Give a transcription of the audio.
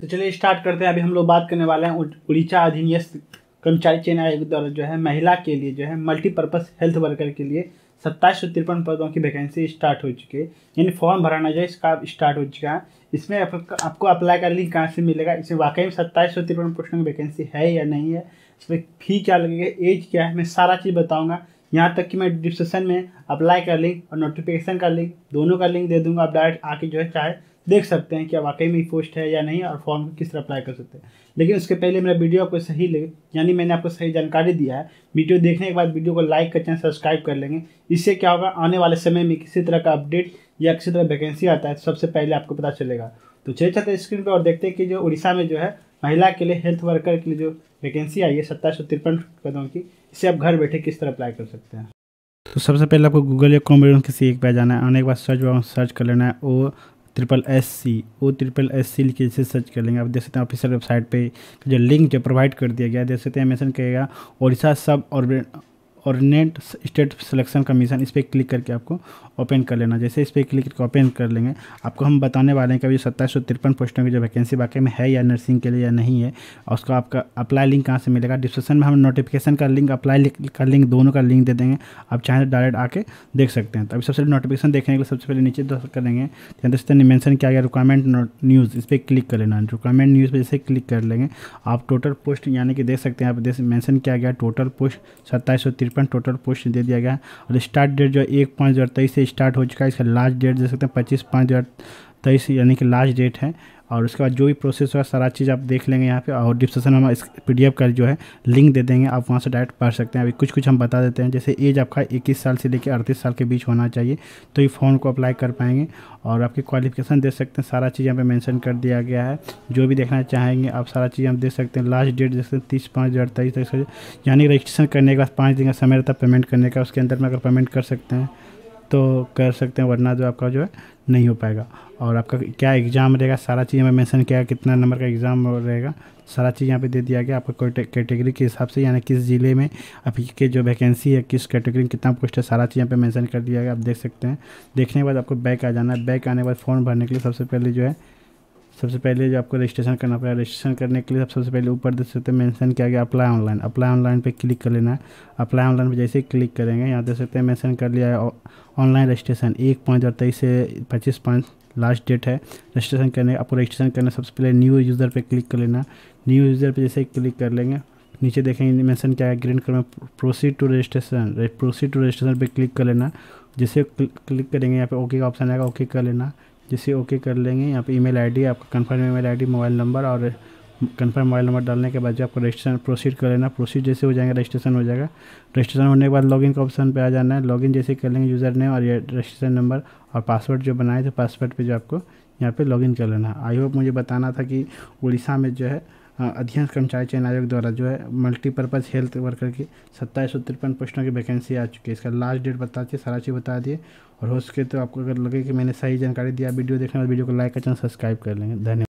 तो चलिए स्टार्ट करते हैं। अभी हम लोग बात करने वाले हैं उड़ीसा अधिनियम कर्मचारी चयन आयोग द्वारा जो है महिला के लिए जो है मल्टीपर्पज़ हेल्थ वर्कर के लिए सत्ताईस सौ तिरपन पदों की वैकेंसी स्टार्ट हो चुकी है। यानी फॉर्म भराना जो है इसका स्टार्ट हो चुका है। इसमें आपको अप्लाई का लिंक कहाँ से मिलेगा? इसमें वाकई में सत्ताईस सौ तिरपन पोस्टों की वैकेंसी है या नहीं है? इसमें फ़ी क्या लगेगा? एज क्या है? मैं सारा चीज़ बताऊँगा। यहाँ तक कि मैं डिस्क्रिप्शन में अप्लाई का लिंक और नोटिफिकेशन का लिंक दोनों का लिंक दे दूँगा। आप डायरेक्ट आके जो है चाहे देख सकते हैं कि वाकई में पोस्ट है या नहीं और फॉर्म किस तरह अप्लाई कर सकते हैं। लेकिन उसके पहले मेरा वीडियो आपको सही लगे, यानी मैंने आपको सही जानकारी दिया है। वीडियो देखने के बाद वीडियो को लाइक कर चैनल सब्सक्राइब कर लेंगे। इससे क्या होगा, आने वाले समय में किसी तरह का अपडेट या किसी तरह वैकेंसी आता है तो सबसे पहले आपको पता चलेगा। तो चले चलते स्क्रीन पर और देखते हैं कि जो उड़ीसा में जो है, महिला के लिए हेल्थ वर्कर के लिए जो वैकेंसी आई है, सत्ताईस सौ तिरपन पदों की इसे आप घर बैठे किस तरह अप्लाई कर सकते हैं? तो सबसे पहले आपको गूगल या कॉम्प्यूटर किसी एक पे जाना है। आने के बाद सर्च सर्च कर लेना है, O triple S C O triple S C लिखे जैसे सर्च कर लेंगे। आप देख सकते हैं ऑफिशियल वेबसाइट पे जो लिंक जो प्रोवाइड कर दिया गया है देख सकते हैं मेंशन करेगा ओडिशा सब और ऑर्डिनेट स्टेट सिलेक्शन कमीशन, इस पर क्लिक करके आपको ओपन कर लेना। जैसे इस पर क्लिक करके ओपन कर लेंगे, आपको हम बताने वाले हैं कि अभी सत्ताईस सौ तिरपन पोस्टों की जो वैकेंसी वाकई में है या नर्सिंग के लिए या नहीं है, और उसका आपका अप्लाई लिंक कहाँ से मिलेगा? डिस्क्रिप्शन में हम नोटिफिकेशन का लिंक, अप्लाई का लिंक, दोनों का लिंक दे देंगे। आप चाहें तो डायरेक्ट आके देख सकते हैं। तो अभी सबसे पहले नोटिफिकेशन देखने के लिए सबसे पहले नीचे करेंगे। जैसे मैंशन किया गया रिक्वायरमेंट न्यूज़ इस पर क्लिक कर लेना। रिक्वायरमेंट न्यूज़ पर जैसे क्लिक कर लेंगे, आप टोटल पोस्ट यानी कि देख सकते हैं, आप मैंशन किया गया टोटल पोस्ट सत्ताईस सौ तिरपन टोटल पोस्ट दे दिया गया और स्टार्ट डेट जो एक पाँच से स्टार्ट हो चुका है, इसका लास्ट डेट दे सकते हैं, पच्चीस पाँच तेईस, यानी कि लास्ट डेट है। और उसके बाद जो भी प्रोसेस होगा, सारा चीज़ आप देख लेंगे यहाँ पे और डिस्क्रिप्शन में हम इस पीडीएफ का जो है लिंक दे देंगे। आप वहाँ से डायरेक्ट पढ़ सकते हैं। अभी कुछ कुछ हम बता देते हैं। जैसे एज आपका इक्कीस साल से लेकर अड़तीस साल के बीच होना चाहिए तो ये फॉर्म को अप्लाई कर पाएँगे और आपकी क्वालिफिकेशन देख सकते हैं। सारा चीज़ यहाँ पर मैंशन कर दिया गया है। जो भी देखना चाहेंगे, आप सारा चीज़ हम देख सकते हैं। लास्ट डेट देख सकते हैं, तीस पाँच हज़ार तेईस यानी रजिस्ट्रेशन करने के बाद पाँच दिन का समय रहता है पेमेंट करने का। उसके अंदर में अगर पेमेंट कर सकते हैं तो कर सकते हैं, वरना जो आपका जो है नहीं हो पाएगा। और आपका क्या एग्ज़ाम रहेगा, सारा चीज़ में मैंसन किया, कितना नंबर का एग्ज़ाम रहेगा, सारा चीज़ यहाँ पे दे दिया गया। आपका कैटेगरी के हिसाब से, यानी किस ज़िले में अभी के जो वैकेंसी है, किस कैटेगरी में कितना पोस्ट है, सारा चीज़ यहाँ पे मेंशन कर दिया गया। आप देख सकते हैं। देखने के बाद आपको बैक आ जाना है। बैक आने के बाद फॉर्म भरने के लिए सबसे पहले जो है सबसे पहले जो आपको रजिस्ट्रेशन करना पड़ेगा रजिस्ट्रेशन करने के लिए आप सबसे पहले ऊपर देख सकते हैं मेंशन किया गया अप्लाई ऑनलाइन अप्लाई ऑनलाइन पे क्लिक कर लेना। है अप्लाई ऑनलाइन पे जैसे ही क्लिक करेंगे, यहाँ देख सकते हैं मेंशन कर लिया है ऑनलाइन रजिस्ट्रेशन एक पाँच हज़ार तेईस से पच्चीस पाँच लास्ट डेट है। रजिस्ट्रेशन करने, आपको रजिस्ट्रेशन करना सबसे पहले न्यू यूज़र पर क्लिक कर लेना। न्यू यूज़र पर जैसे क्लिक कर लेंगे, नीचे देखेंगे मेंशन क्या है ग्रीन कलर में proceed to registration proceed to registration पे क्लिक कर लेना। जैसे क्लिक करेंगे, यहाँ पे ओके का ऑप्शन आएगा ओके कर लेना। जिसे ओके कर लेंगे। यहाँ पे ईमेल आईडी, आपका confirm email ID, mobile number और कंफर्म मोबाइल नंबर डालने के बाद जो आपको रजिस्ट्रेशन प्रोसीड कर लेना। प्रोसीड जैसे हो जाएगा रजिस्ट्रेशन हो जाएगा। रजिस्ट्रेशन होने के बाद लॉगिन का ऑप्शन पे आ जाना है। लॉगिन जैसे कर लेंगे यूज़र नेम और रजिस्ट्रेशन नंबर और पासवर्ड जो बनाए थे पासवर्ड पे जो आपको यहाँ पे लॉगिन कर लेना आई होप मुझे बताना था कि उड़ीसा में जो है अध्ययन कर्मचारी चयन आयोग द्वारा जो है मल्टीपर्पज़ हेल्थ वर्कर की सत्ताईस सौ तिरपन पोस्टों की वैकेंसी आ चुकी है। इसका लास्ट डेट बता दिए, सारा चीज़ बता दिए और हो सके तो आपको अगर लगे कि मैंने सही जानकारी दिया, वीडियो देखने वाले वीडियो को लाइक कर चैनल सब्सक्राइब कर लेंगे। धन्यवाद।